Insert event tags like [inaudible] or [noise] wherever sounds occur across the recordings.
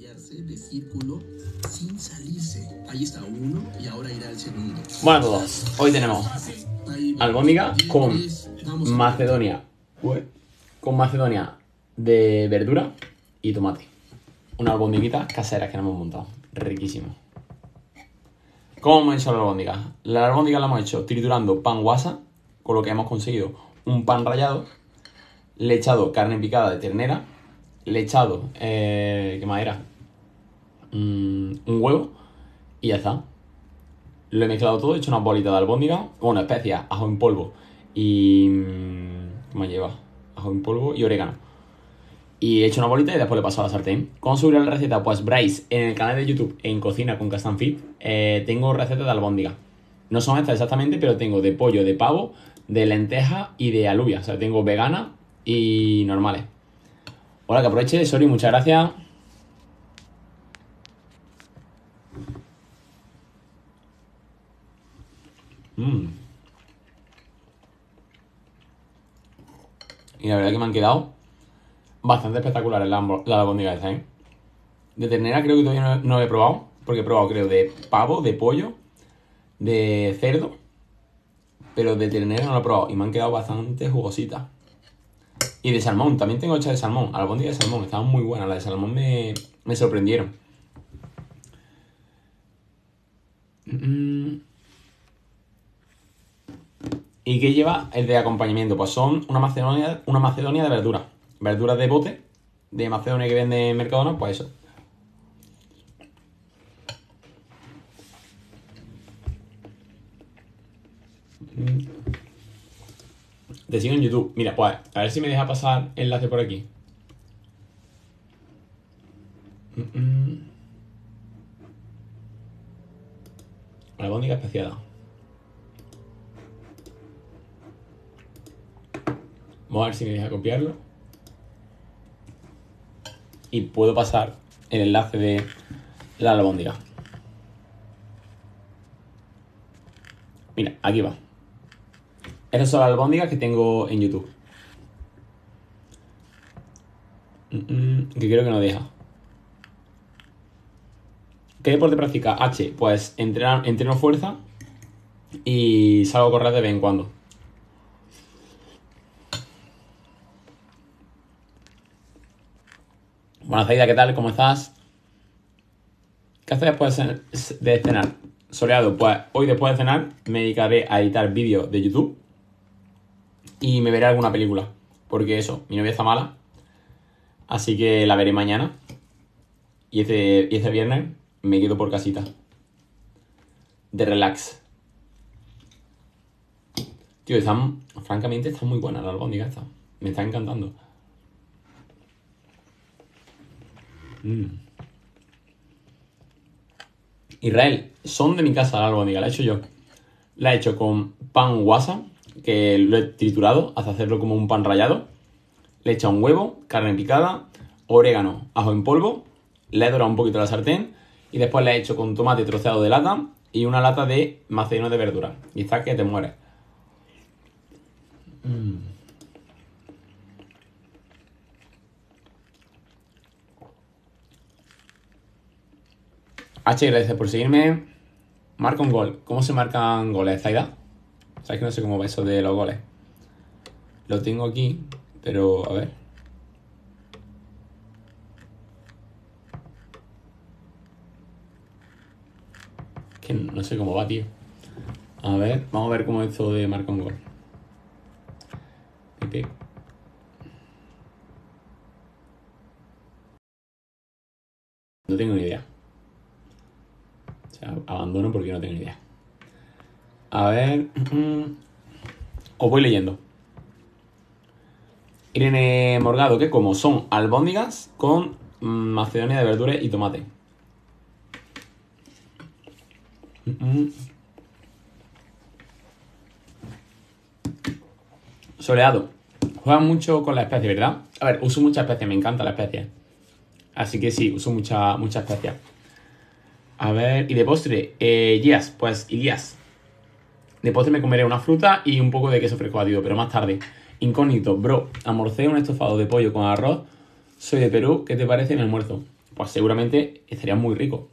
de círculo sin salirse. Ahí está uno y ahora irá el segundo. Bueno a todos, hoy tenemos albóndiga con macedonia. Con macedonia de verdura y tomate. Una albóndiguita casera que nos hemos montado. Riquísimo. ¿Cómo hemos hecho la albóndiga? La albóndiga la hemos hecho triturando pan guasa, con lo que hemos conseguido un pan rallado. Le he echado carne picada de ternera. Le he echado, eh, ¿qué más era? Mm, un huevo. Y ya está. Lo he mezclado todo, he hecho una bolita de albóndiga, bueno, especias, ajo en polvo y... mm, ¿Qué me lleva? Ajo en polvo y orégano. Y he hecho una bolita y después le he pasado a la sartén. ¿Cómo subir la receta? Pues veréis en el canal de YouTube, en Cocina con Castan Fit, eh, tengo recetas de albóndiga. No son estas exactamente, pero tengo de pollo, de pavo, de lenteja y de alubia. O sea, tengo vegana y normales. Hola, que aproveche, sorry, muchas gracias. Mm. Y la verdad que me han quedado bastante espectaculares las las albóndigas estas, ¿eh? De ternera creo que todavía no, no he probado, porque he probado creo de pavo, de pollo, de cerdo, pero de ternera no lo he probado y me han quedado bastante jugositas. Y de salmón, también tengo hecha de salmón, albóndigas de salmón, estaban muy buenas, las de salmón me, me sorprendieron. Mm. ¿Y qué lleva el de acompañamiento? Pues son una macedonia, una macedonia de verduras. Verduras de bote, de Macedonia que vende en Mercadona, pues eso. Te sigo en YouTube. Mira, pues a ver si me deja pasar enlace por aquí. Mm, mm. Albóndiga especiada. Vamos a ver si me deja copiarlo. Y puedo pasar el enlace de la albóndiga. Mira, aquí va. Esas son las albóndigas que tengo en YouTube. Que creo que no deja. ¿Qué deporte practica? H, pues entrenar, entreno fuerza y salgo a correr de vez en cuando. Buenas, Zaida, ¿qué tal? ¿Cómo estás? ¿Qué haces después de cenar? Soleado, pues hoy después de cenar me dedicaré a editar vídeos de YouTube y me veré alguna película. Porque eso, mi novia está mala, así que la veré mañana. Y este, y este viernes me quedo por casita. De relax. Tío, están, francamente, están muy buenas las albóndigas estas. Me están encantando. Mm. Israel, son de mi casa la albóndiga, la he hecho yo. La he hecho con pan guasa, que lo he triturado hasta hacerlo como un pan rallado. Le he echado un huevo, carne picada, orégano, ajo en polvo. Le he dorado un poquito la sartén. Y después le he hecho con tomate troceado de lata y una lata de macedonia de verdura. Y que te mueres. Mm. H, gracias por seguirme. Marca un gol. ¿Cómo se marcan goles, Zaida? Sabes que no sé cómo va eso de los goles. Lo tengo aquí, pero a ver. Que no sé cómo va, tío. A ver, vamos a ver cómo es esto de marca un gol. No tengo ni idea. Abandono porque no tengo idea. A ver. mm, Os voy leyendo. Irene Morgado, que como son albóndigas con mm, macedonia de verduras y tomate. Mm. Soleado. Juega mucho con la especie, ¿verdad? A ver, uso muchas especies, me encanta la especie. Así que sí, uso mucha, mucha especia. A ver, y de postre, eh, pues Elías. De postre me comeré una fruta y un poco de queso fresco batido, pero más tarde. Incógnito, bro, almorcé un estofado de pollo con arroz. Soy de Perú, ¿qué te parece mi almuerzo? pues seguramente estaría muy rico.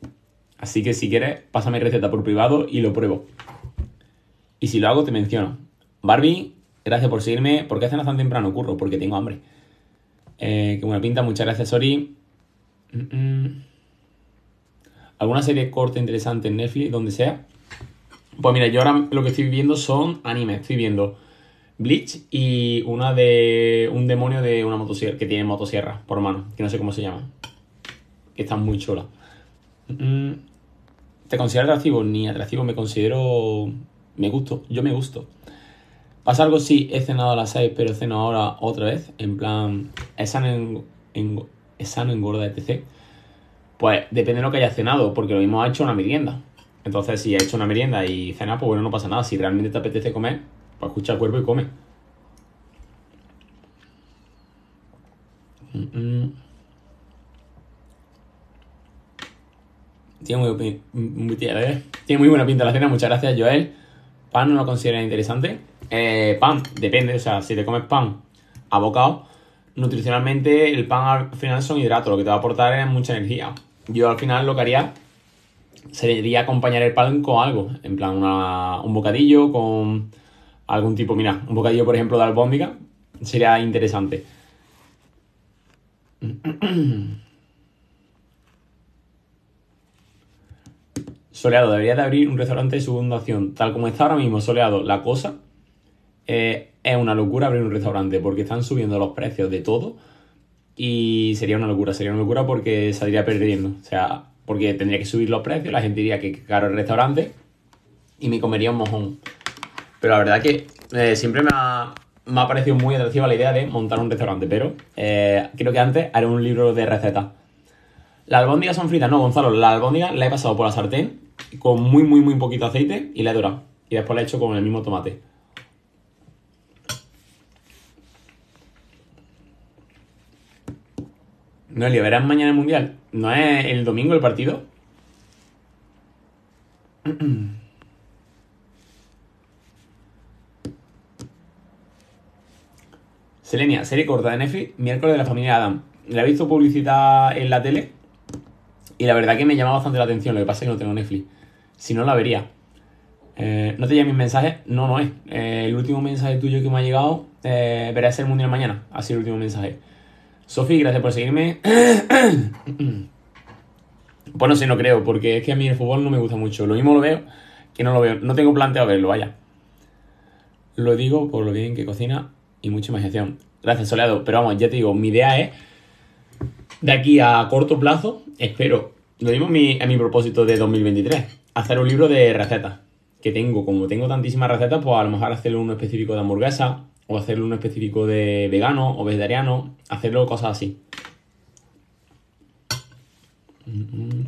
Así que si quieres, pásame receta por privado y lo pruebo. Y si lo hago, te menciono. Barbie, gracias por seguirme. ¿Por qué cenas tan temprano, curro? Porque tengo hambre. Eh, qué buena pinta, muchas gracias, Sori. Mm, mm. ¿Alguna serie corta interesante en Netflix, donde sea? Pues mira, yo ahora lo que estoy viendo son animes. Estoy viendo Bleach y una de un demonio de una motosierra, que tiene motosierra por mano, que no sé cómo se llama. Que está muy chula. Mm, ¿Te consideras atractivo? Ni atractivo, me considero... Me gusto, yo me gusto. ¿Pasa algo? Sí, he cenado a las 6, pero ceno ahora otra vez. En plan, es sano, en, sano engorda, etc. Pues depende de lo que hayas cenado, porque lo mismo ha hecho una merienda. Entonces, si ha hecho una merienda y cena, pues bueno, no pasa nada. Si realmente te apetece comer, pues escucha el cuerpo y come. Mm, mm. Tiene muy, opi- muy- tiene muy buena pinta la cena, muchas gracias, Joel. Pan no lo consideras interesante. Eh, pan, depende, o sea, si te comes pan a bocado, nutricionalmente el pan al final son hidratos, lo que te va a aportar es mucha energía. Yo al final lo que haría sería acompañar el pan con algo, en plan una- un bocadillo con algún tipo, mira, un bocadillo por ejemplo de albóndiga, sería interesante. [clears throat] Soleado, debería de abrir un restaurante de segunda opción. Tal como está ahora mismo Soleado, la cosa eh, es una locura abrir un restaurante porque están subiendo los precios de todo y sería una locura, sería una locura porque saldría perdiendo. O sea, porque tendría que subir los precios, la gente diría que caro el restaurante y me comería un mojón. Pero la verdad que eh, siempre me ha, me ha parecido muy atractiva la idea de montar un restaurante, pero eh, creo que antes haré un libro de recetas. Las albóndigas son fritas, no, Gonzalo, la albóndiga la he pasado por la sartén con muy, muy, muy poquito aceite y la he dorado. Y después la he hecho con el mismo tomate. Noelia, ¿verás mañana el mundial? ¿No es el domingo el partido? [clears throat] Selenia, serie corta de Netflix, miércoles de la familia Adam. La he visto publicitada en la tele y la verdad que me llama bastante la atención. Lo que pasa es que no tengo Netflix. Si no, la vería. Eh, ¿No te llegan mis mensajes? No, no es. Eh, el último mensaje tuyo que me ha llegado, eh, verás el mundial mañana. Así el último mensaje. Sofi, gracias por seguirme. pues no sé, no creo, porque es que a mí el fútbol no me gusta mucho. Lo mismo lo veo que no lo veo. No tengo planteado verlo, vaya. Lo digo por lo bien que cocina y mucha imaginación. Gracias, Soleado. Pero vamos, ya te digo, mi idea es, de aquí a corto plazo, espero, lo mismo en mi, mi propósito de 2023, hacer un libro de recetas. Que tengo, como tengo tantísimas recetas, pues a lo mejor hacerlo uno específico de hamburguesa, o hacerlo uno específico de vegano o vegetariano, hacerlo cosas así. Mm, mm.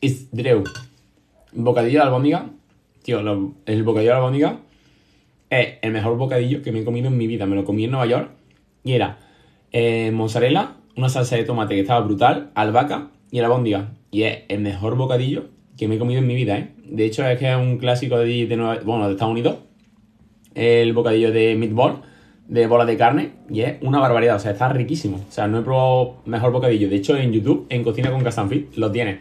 Is Drew. Bocadillo de albóndiga. Tío, el bocadillo de albóndiga es el mejor bocadillo que me he comido en mi vida. Me lo comí en Nueva York y era eh, mozzarella, una salsa de tomate que estaba brutal, albahaca y albóndiga. Y es el mejor bocadillo que me he comido en mi vida, ¿eh? De hecho, es que es un clásico de, de, Nueva- bueno, de Estados Unidos. El bocadillo de meatball, de bola de carne, y es una barbaridad. O sea, está riquísimo. O sea, no he probado mejor bocadillo. De hecho, en YouTube, en Cocina con Castanfit, lo tiene.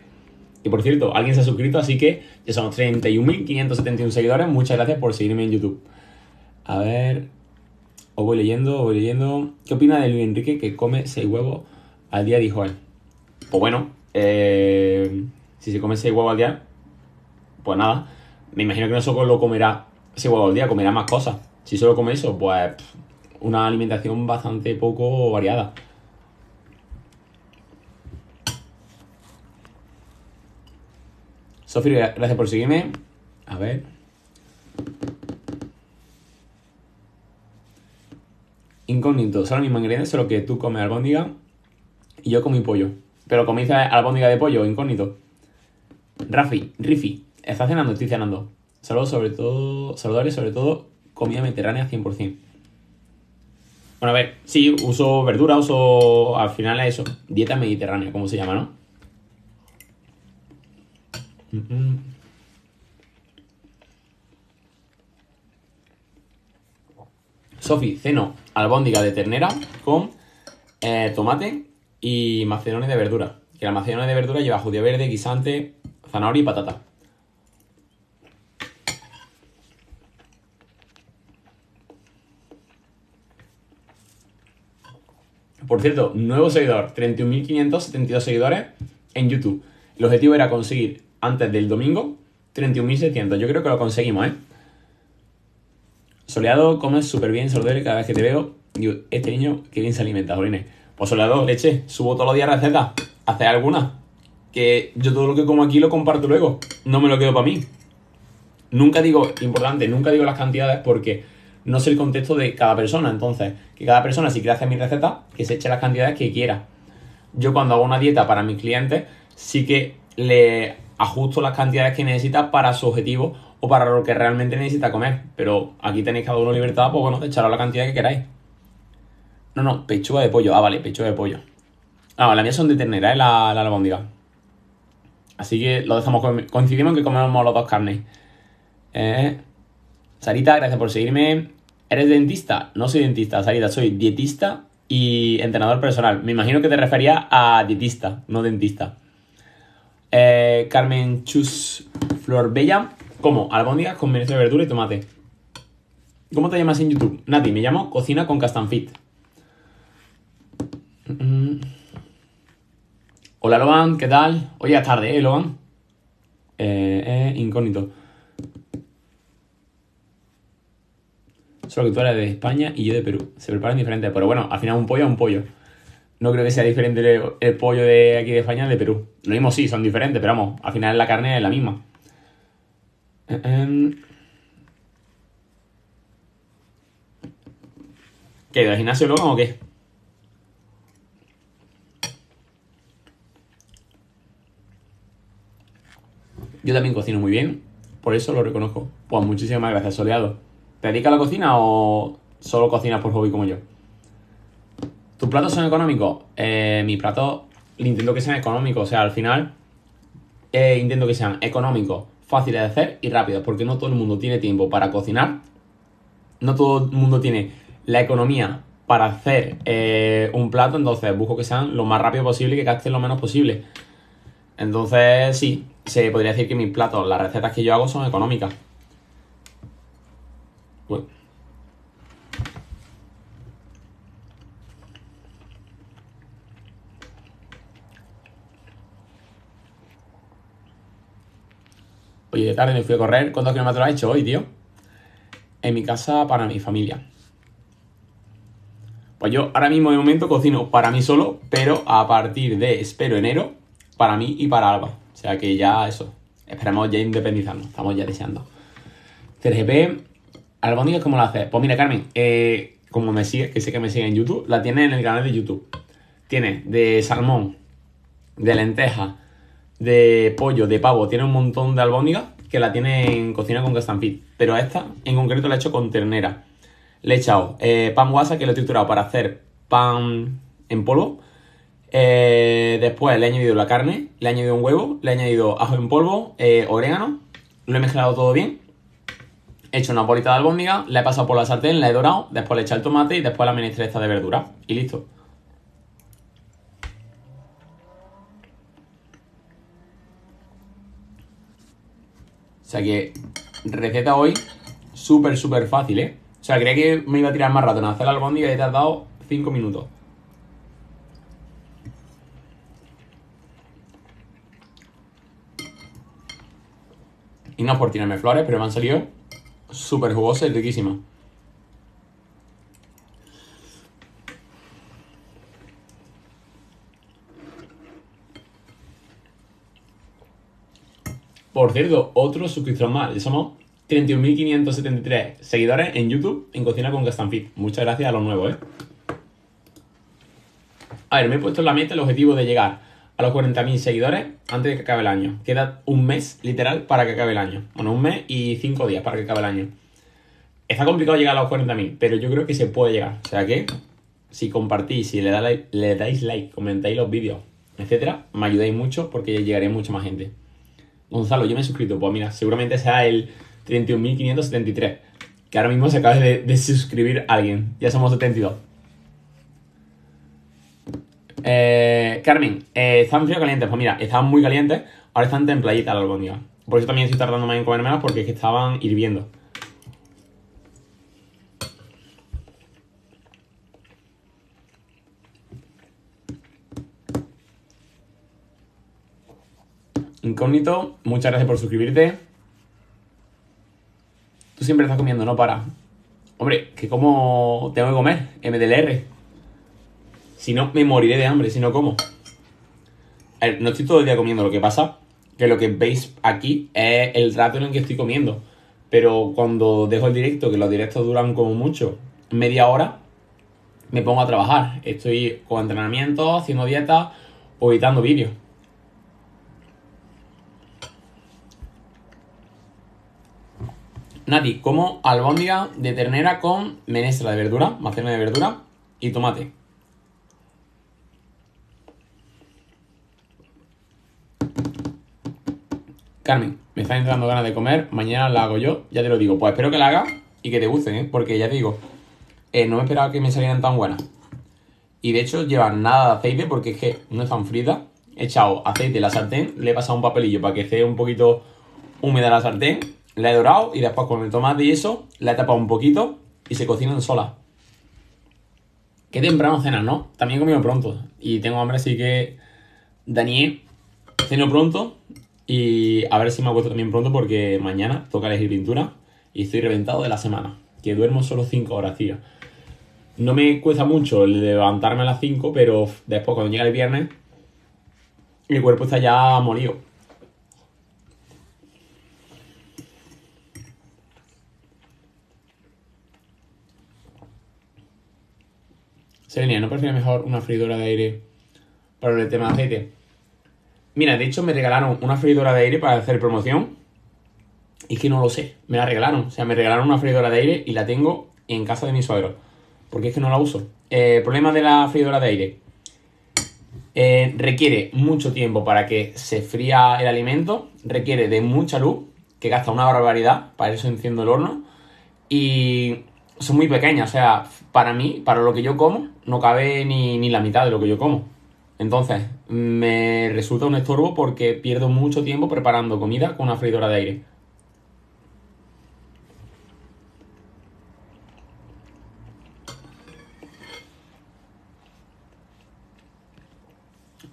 Y por cierto, alguien se ha suscrito, así que ya somos 31.571 seguidores. Muchas gracias por seguirme en YouTube. A ver. Os voy leyendo, os voy leyendo. ¿Qué opina de Luis Enrique que come 6 huevos al día? Dijo él. Pues bueno, eh, si se come 6 huevos al día, pues nada. Me imagino que no solo lo comerá 6 huevos al día, comerá más cosas. Si solo come eso, pues una alimentación bastante poco variada. Sofi, gracias por seguirme. A ver. Incógnito, son los mismos ingredientes, solo que tú comes albóndiga y yo comí pollo. Pero comí albóndiga de pollo, incógnito. Rafi, Rifi, ¿estás cenando? Estoy cenando. Saludos sobre todo, saludable sobre todo comida mediterránea 100%. Bueno, a ver, sí, uso verdura, uso, al final es eso, dieta mediterránea, como se llama, ¿no? Mm, mm. Sofi, ceno albóndiga de ternera con eh, tomate y macedonia de verdura. Que la macedonia de verdura lleva judía verde, guisante, zanahoria y patata. Por cierto, nuevo seguidor, 31.572 seguidores en YouTube. El objetivo era conseguir antes del domingo 31.600. Yo creo que lo conseguimos, ¿eh? Soleado, comes súper bien, Sordel, cada vez que te veo. Digo, este niño, qué bien se alimenta, Jorine. Pues Soleado, leche, subo todos los días recetas. ¿Haces alguna? Que yo todo lo que como aquí lo comparto luego. No me lo quedo para mí. Nunca digo, importante, nunca digo las cantidades porque no sé el contexto de cada persona. Entonces, que cada persona, si quiere hacer mi receta, que se eche las cantidades que quiera. Yo cuando hago una dieta para mis clientes, sí que le ajusto las cantidades que necesita para su objetivo o para lo que realmente necesita comer. Pero aquí tenéis cada uno libertad, pues bueno, echaros la cantidad que queráis. No, no, pechuga de pollo. Ah, vale, pechuga de pollo. Ah, las mías son de ternera, ¿eh? La, la. Así que lo dejamos, coincidimos en que comemos los dos carnes. Eh, Sarita, gracias por seguirme. ¿Eres dentista? No soy dentista, Sarita, soy dietista y entrenador personal. Me imagino que te refería a dietista, no dentista. Eh, Carmen Chus Flor Bella, ¿cómo? Albóndigas con de verdura y tomate. ¿Cómo te llamas en YouTube? Nati, me llamo Cocina con Castanfit. Mm. Hola Logan, ¿qué tal? Hoy es tarde, ¿eh, Logan? Eh, eh, incógnito. Solo que tú eres de España y yo de Perú. Se preparan diferentes, pero bueno, al final un pollo es un pollo. No creo que sea diferente el, pollo de aquí de España al de Perú. Lo mismo sí, son diferentes, pero vamos, al final la carne es la misma. Eh, em. ¿Qué? ¿Del gimnasio luego o qué? Yo también cocino muy bien, por eso lo reconozco. Pues muchísimas gracias, Soleado. ¿Te dedicas a la cocina o solo cocinas por hobby como yo? ¿Tus platos son económicos? Eh, mis platos intento que sean económicos, o sea, al final eh, intento que sean económicos, fáciles de hacer y rápidos, porque no todo el mundo tiene tiempo para cocinar, no todo el mundo tiene la economía para hacer eh, un plato, entonces busco que sean lo más rápido posible y que gasten lo menos posible. Entonces, sí, se podría decir que mis platos, las recetas que yo hago son económicas. Oye, de tarde me fui a correr. ¿Cuántos kilómetros has hecho hoy, tío? En mi casa para mi familia. Pues yo ahora mismo de momento cocino para mí solo, pero a partir de, espero, enero, para mí y para Alba. O sea que ya eso. Esperemos ya independizarnos. Estamos ya deseando. TGP, albóndigas, ¿cómo lo haces? Pues mira, Carmen, eh, como me sigue, que sé que me sigue en YouTube, la tiene en el canal de YouTube. Tiene de salmón, de lenteja, de pollo, de pavo, tiene un montón de albóndigas que la tiene en cocina con castampit. Pero esta en concreto la he hecho con ternera. Le he echado eh, pan guasa que lo he triturado para hacer pan en polvo. Eh, después le he añadido la carne, le he añadido un huevo, le he añadido ajo en polvo, eh, orégano. Lo he mezclado todo bien. He hecho una bolita de albóndiga, la he pasado por la sartén, la he dorado, después le he echado el tomate y después la menestreza de verdura. Y listo. O sea que receta hoy súper, súper fácil, ¿eh? O sea, creía que me iba a tirar más rato en hacer la albóndiga y he tardado 5 minutos. No por tirarme flores, pero me han salido súper jugosas y riquísimas. Por cierto, otro suscriptor más. Somos 31.573 seguidores en YouTube en Cocina con Gastanfit. Muchas gracias a los nuevos, ¿eh? A ver, me he puesto en la meta el objetivo de llegar a los 40.000 seguidores antes de que acabe el año. Queda un mes, literal, para que acabe el año. Bueno, un mes y cinco días para que acabe el año. Está complicado llegar a los 40.000, pero yo creo que se puede llegar. O sea que, si compartís, si le, le dais like, comentáis los vídeos, etcétera, me ayudáis mucho porque llegaré mucha más gente. Gonzalo, yo me he suscrito. Pues mira, seguramente sea el 31.573. Que ahora mismo se acaba de, de suscribir alguien. Ya somos 72. Eh, Carmen, eh, ¿están frío o calientes? Pues mira, estaban muy calientes, ahora están templaditas las albóndigas. Por eso también estoy tardando más en comérmelas porque es que estaban hirviendo. Incógnito, muchas gracias por suscribirte. Tú siempre estás comiendo, no para. Hombre, que como tengo que comer, MDLR. Si no, me moriré de hambre, si no como. No estoy todo el día comiendo, lo que pasa que lo que veis aquí es el rato en el que estoy comiendo. Pero cuando dejo el directo, que los directos duran como mucho, media hora, me pongo a trabajar. Estoy con entrenamiento, haciendo dieta o editando vídeos. Nati, como albóndiga de ternera con menestra de verdura, macena de verdura y tomate. Me están entrando ganas de comer, mañana la hago yo, ya te lo digo. Pues espero que la haga y que te gusten, ¿eh? porque ya te digo, eh, no me esperaba que me salieran tan buenas. Y de hecho llevan nada de aceite porque es que no están fritas. He echado aceite en la sartén, le he pasado un papelillo para que esté un poquito húmeda la sartén, la he dorado y después con el tomate y eso, la he tapado un poquito y se cocinan solas. Qué temprano cenas, ¿no? También he comido pronto y tengo hambre, así que Daniel, ceno pronto y a ver si me acuesto también pronto porque mañana toca elegir pintura y estoy reventado de la semana. Que duermo solo 5 horas, tío. No me cuesta mucho levantarme a las 5, pero después cuando llega el viernes, mi cuerpo está ya molido. Selenia, ¿no prefiere mejor una freidora de aire para el tema de aceite? Mira, de hecho me regalaron una freidora de aire para hacer promoción. Y que no lo sé, me la regalaron. O sea, me regalaron una freidora de aire y la tengo en casa de mi suegro. Porque es que no la uso. Eh, problema de la freidora de aire. Eh, requiere mucho tiempo para que se fría el alimento. Requiere de mucha luz, que gasta una barbaridad. Para eso enciendo el horno. Y son muy pequeñas. O sea, para mí, para lo que yo como, no cabe ni, ni la mitad de lo que yo como. Entonces, me resulta un estorbo porque pierdo mucho tiempo preparando comida con una freidora de aire.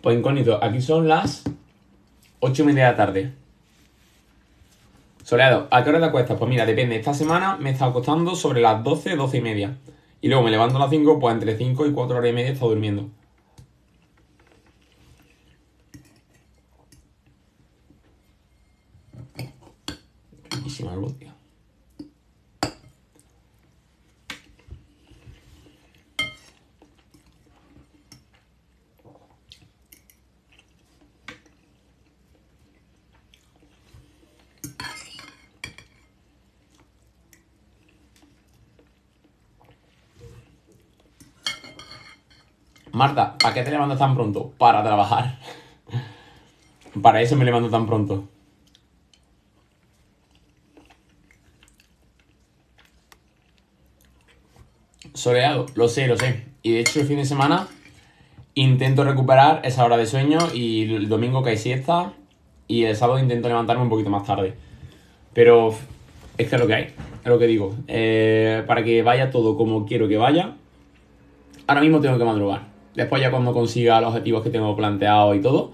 Pues incógnito, aquí son las 8 y media de la tarde. Soleado, ¿a qué hora te acuestas? Pues mira, depende. Esta semana me está acostando sobre las 12, 12 y media. Y luego me levanto a las 5, pues entre 5 y 4 horas y media he estado durmiendo. Marta, ¿para qué te levantas tan pronto? Para trabajar. [laughs] Para eso me levanto tan pronto. Soleado, lo sé, lo sé. Y de hecho el fin de semana intento recuperar esa hora de sueño y el domingo que hay siesta y el sábado intento levantarme un poquito más tarde. Pero es que es lo que hay, es lo que digo. Eh, para que vaya todo como quiero que vaya, ahora mismo tengo que madrugar. Después ya cuando consiga los objetivos que tengo planteados y todo,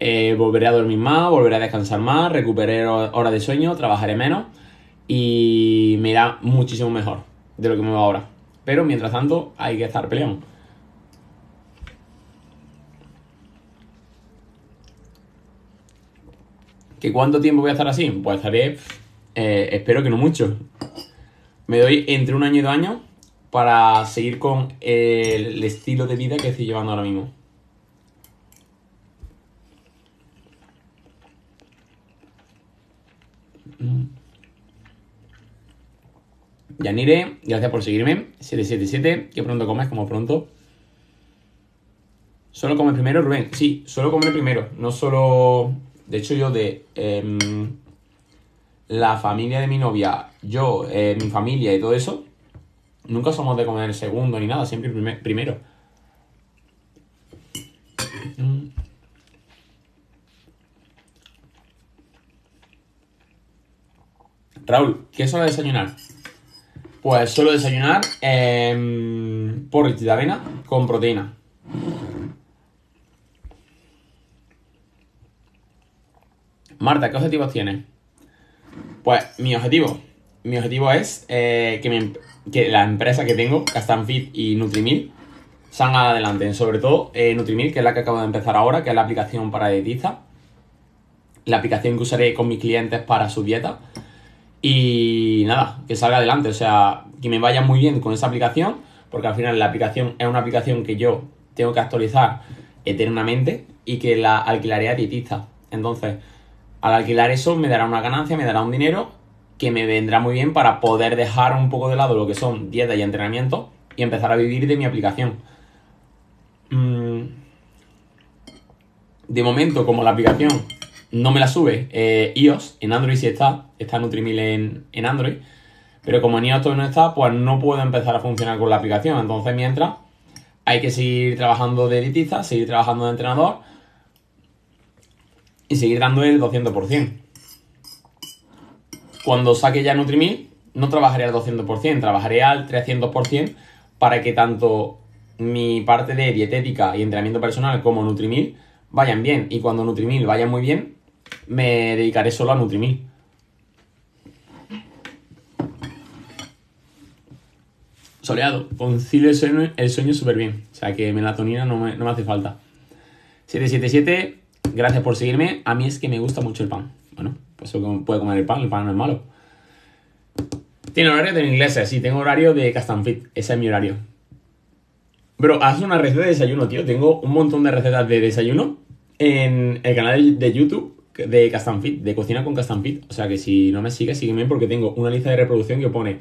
eh, volveré a dormir más, volveré a descansar más, recuperaré horas de sueño, trabajaré menos y me irá muchísimo mejor de lo que me va ahora. Pero mientras tanto hay que estar peleando. ¿Que cuánto tiempo voy a estar así? Pues estaré, eh, espero que no mucho. Me doy entre un año y dos años para seguir con el estilo de vida que estoy llevando ahora mismo. Yanire, gracias por seguirme. 777, que pronto comes, como pronto. ¿Solo comes primero, Rubén? Sí, solo comer primero. No solo. De hecho, yo de. em, la familia de mi novia, yo, eh, mi familia y todo eso, nunca somos de comer segundo ni nada, siempre primer- primero. Raúl, ¿qué suele desayunar? Pues suelo desayunar eh, porridge de avena con proteína. Marta, ¿qué objetivos tienes? Pues mi objetivo, mi objetivo es eh, que, mi- que la empresa que tengo, Castanfit y Nutrimil, salgan adelante. Sobre todo eh, Nutrimil, que es la que acabo de empezar ahora, que es la aplicación para dietistas. La aplicación que usaré con mis clientes para su dieta. Y nada, que salga adelante. O sea, que me vaya muy bien con esa aplicación, porque al final la aplicación es una aplicación que yo tengo que actualizar eternamente y que la alquilaré a dietistas. Entonces, al alquilar eso me dará una ganancia, me dará un dinero que me vendrá muy bien para poder dejar un poco de lado lo que son dieta y entrenamiento y empezar a vivir de mi aplicación. Mm, De momento, como la aplicación no me la sube eh, iOS, en Android sí está, está Nutrimil en, en Android, pero como en iOS todavía no está, pues no puedo empezar a funcionar con la aplicación. Entonces, mientras, hay que seguir trabajando de dietista, seguir trabajando de entrenador y seguir dando el 200%. Cuando saque ya Nutrimil, no trabajaré al 200%, trabajaré al 300% para que tanto mi parte de dietética y entrenamiento personal como Nutrimil vayan bien. Y cuando Nutrimil vaya muy bien, me dedicaré solo a Nutrimil. Soleado, concilio el sueño, súper bien. O sea que melatonina no me, no me hace falta. 777, gracias por seguirme. A mí es que me gusta mucho el pan. Bueno, pues puede comer el pan, el pan no es malo. Tiene horario de ingleses, sí, tengo horario de Castanfit. Ese es mi horario. Bro, haz una receta de desayuno, tío. Tengo un montón de recetas de desayuno en el canal de YouTube de Castanfit, de cocina con Castanfit. O sea que si no me sigues, sígueme porque tengo una lista de reproducción que pone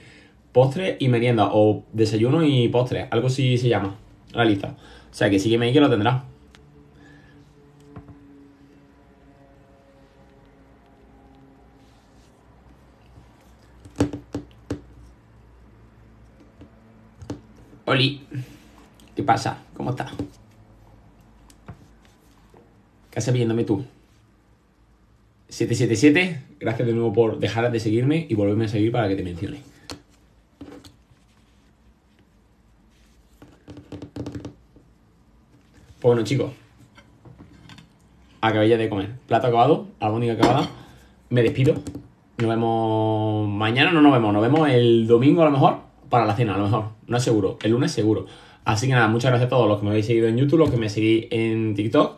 postre y merienda o desayuno y postre. Algo así se llama la lista. O sea que sígueme ahí que lo tendrás. Oli, ¿qué pasa? ¿Cómo estás? ¿Qué haces viéndome tú? 777, gracias de nuevo por dejar de seguirme y volverme a seguir para que te mencione. Pues bueno, chicos, acabé ya de comer. Plato acabado, albóndiga acabada. Me despido. Nos vemos mañana, no nos vemos, nos vemos el domingo a lo mejor para la cena, a lo mejor. No es seguro, el lunes seguro. Así que nada, muchas gracias a todos los que me habéis seguido en YouTube, los que me seguís en TikTok.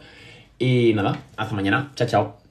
Y nada, hasta mañana. Chao, chao.